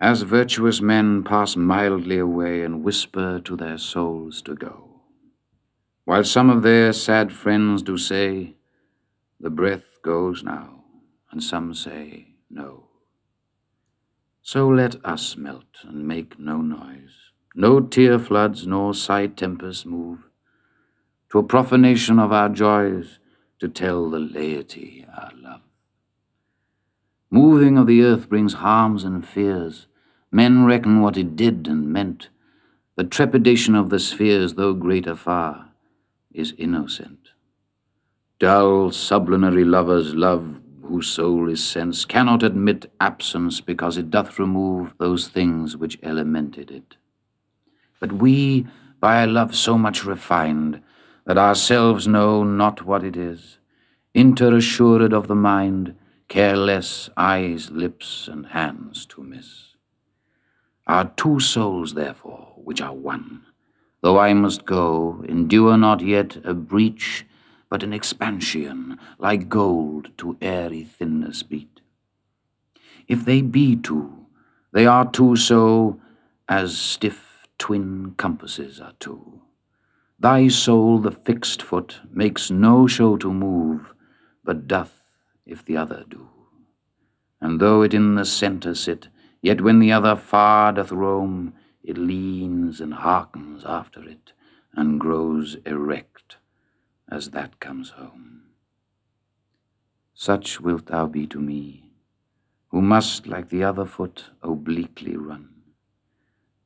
as virtuous men pass mildly away and whisper to their souls to go, while some of their sad friends do say, The breath goes now, and some say, No. So let us melt and make no noise, no tear floods nor sigh tempests move, to a profanation of our joys, to tell the laity our love. Moving of the earth brings harms and fears. Men reckon what it did and meant. The trepidation of the spheres, though greater far, is innocent. Dull, sublunary lovers love whose soul is sense cannot admit absence because it doth remove those things which elemented it. But we, by a love so much refined, that ourselves know not what it is, interassured of the mind, careless eyes, lips, and hands to miss. Our two souls, therefore, which are one, though I must go, endure not yet a breach, but an expansion, like gold to airy thinness beat. If they be two, they are two so as stiff twin compasses are two. Thy soul, the fixed foot, makes no show to move, but doth if the other do. And though it in the centre sit, yet when the other far doth roam, it leans and hearkens after it, and grows erect as that comes home. Such wilt thou be to me, who must, like the other foot, obliquely run.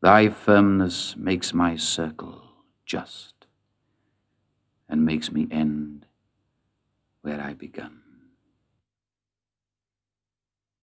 Thy firmness makes my circle just, and makes me end where I begun.